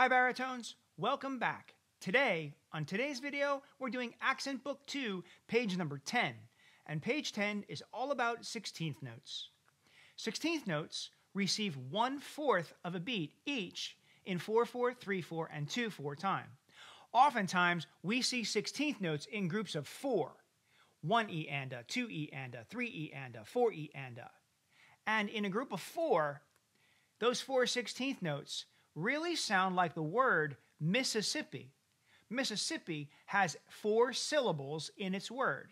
Hi baritones, welcome back. Today, on today's video, we're doing Accent Book 2, page number 10. And page 10 is all about 16th notes. 16th notes receive one-fourth of a beat each in 4-4, 3-4, and 2-4 time. Oftentimes, we see 16th notes in groups of four, 1 E and a, 2 E and a, 3 E and a, 4 E and a. And in a group of four, those four 16th notes really sound like the word Mississippi. Mississippi has four syllables in its word,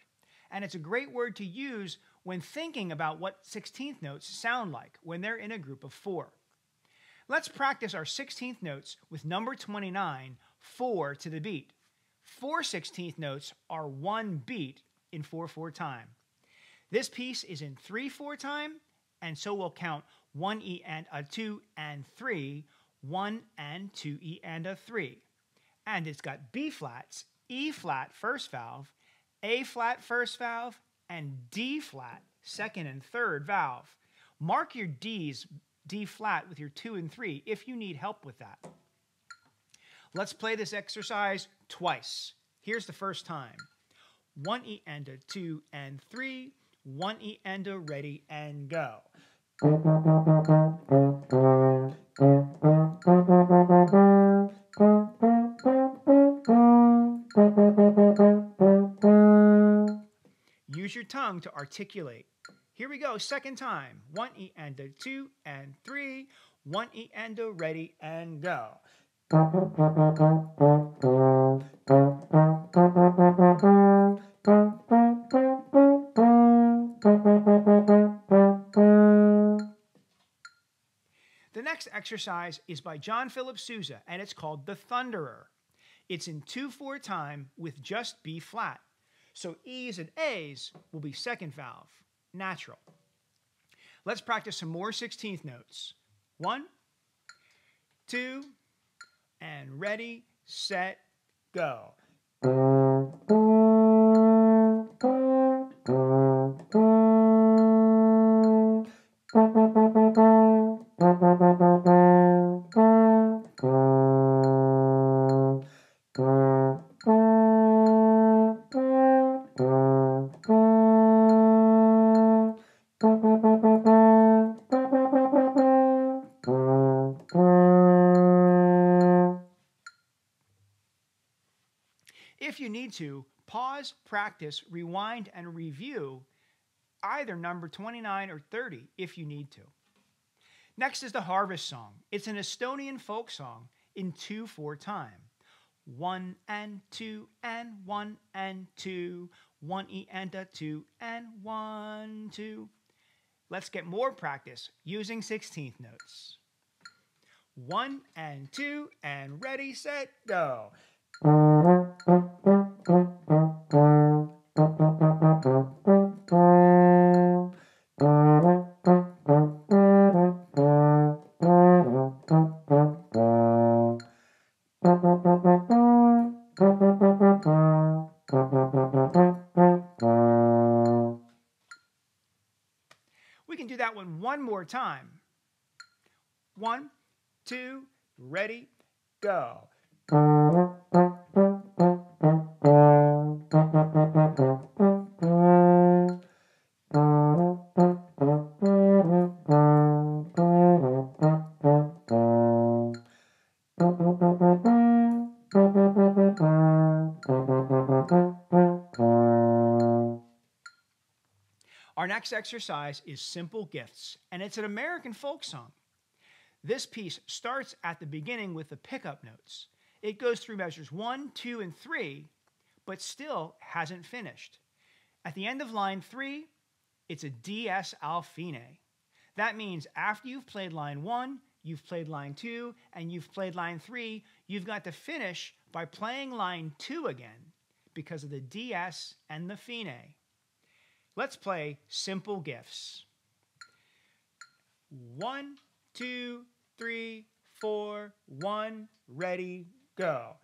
and it's a great word to use when thinking about what 16th notes sound like when they're in a group of four. Let's practice our 16th notes with number 29, 4 to the beat. Four 16th notes are one beat in 4 4 time. This piece is in 3 4 time, and so we'll count 1 E and a 2 and 3, 1 and 2 E and a 3. And it's got B flats, E flat first valve, A flat first valve, and D flat second and third valve. Mark your D's D flat with your 2 and 3 if you need help with that. Let's play this exercise twice. Here's the first time. 1 E and a 2 and 3, 1 E and a ready and go. Use your tongue to articulate. Here we go, second time. 1 E and a 2 and 3, 1 E and a ready and go. next exercise is by John Philip Sousa, and it's called The Thunderer. It's in 2 4 time with just B flat. So E's and A's will be second valve, natural. Let's practice some more 16th notes. One, two, and ready, set, go. If you need to, pause, practice, rewind, and review either number 29 or 30 if you need to. Next is the Harvest Song. It's an Estonian folk song in 2 4 time. 1 and 2 and 1 and 2, 1 E and a 2 and 1 2. Let's get more practice using 16th notes. 1 and 2 and ready, set, go. We can do that one one more time. One, two, ready, go. Our next exercise is Simple Gifts, and it's an American folk song. This piece starts at the beginning with the pickup notes. It goes through measures one, two, and three, but still hasn't finished. At the end of line three, it's a DS al fine. That means after you've played line one, you've played line two, and you've played line three, you've got to finish by playing line two again because of the DS and the Fine. Let's play Simple Gifts. One, two, three, four, one, ready, go.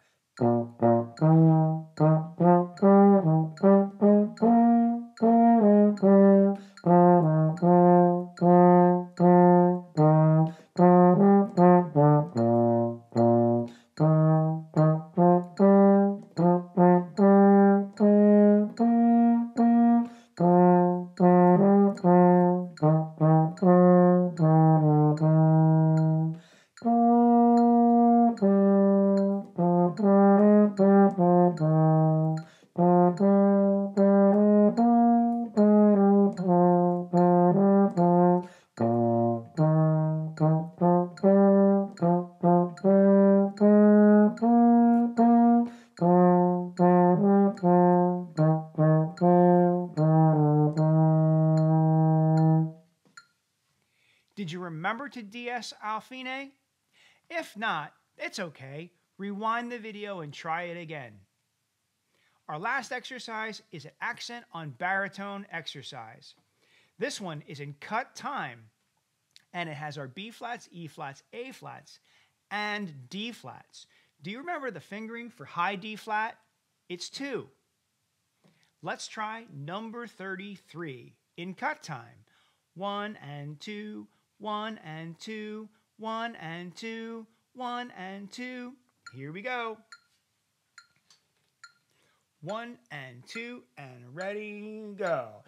Remember to DS al fine? If not, it's okay. Rewind the video and try it again. Our last exercise is an accent on baritone exercise. This one is in cut time, and it has our B flats, E flats, A flats, and D flats. Do you remember the fingering for high D flat? It's two. Let's try number 33 in cut time. One and two, one and two, one and two, one and two. Here we go. One and two, and ready, go.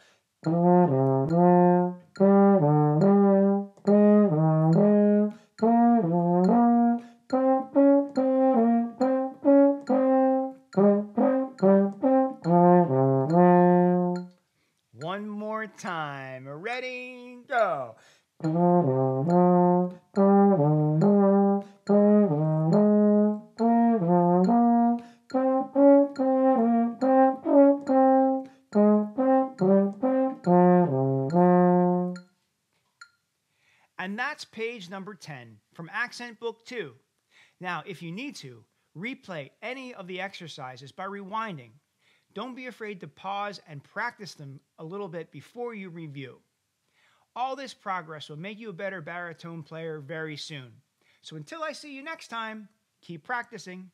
And that's page number 10 from Accent Book 2. Now, if you need to, replay any of the exercises by rewinding. Don't be afraid to pause and practice them a little bit before you review. All this progress will make you a better baritone player very soon. So until I see you next time, keep practicing.